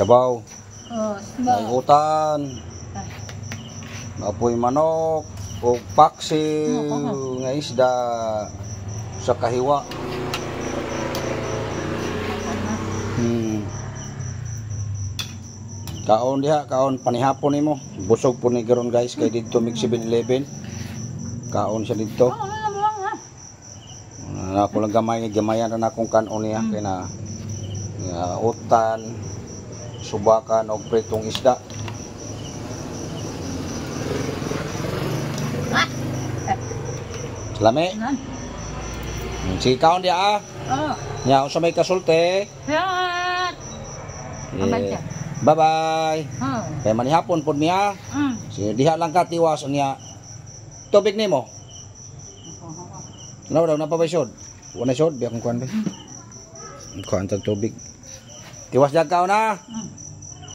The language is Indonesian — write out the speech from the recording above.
sabaw. Oh, May utan. Apoy manok. O paksiw nga isda sa kahiwa. Hmm. Kaon diha, kaon panihapon nimo. Busog po ni karon guys kay dito mig 7-Eleven. Kaon siya. Oh, ha? Uh, ako lang gamay, gamayan na akong kanon niya kay na nga, utan, subakan og pritong isda. Lami. Nan. Si kaon dia ah. Oh, Nya unsa may kasulti? salamat. Siya. Bye bye. Oh. Kay manihapon pod niya. Mm. Si diha lang ka tiwas niya. Tubig nimo. Ano daw napabay sod? Wala sod, biya kong kuan ba? Kuan tag tubig. Tiwas jag ka na. Mm.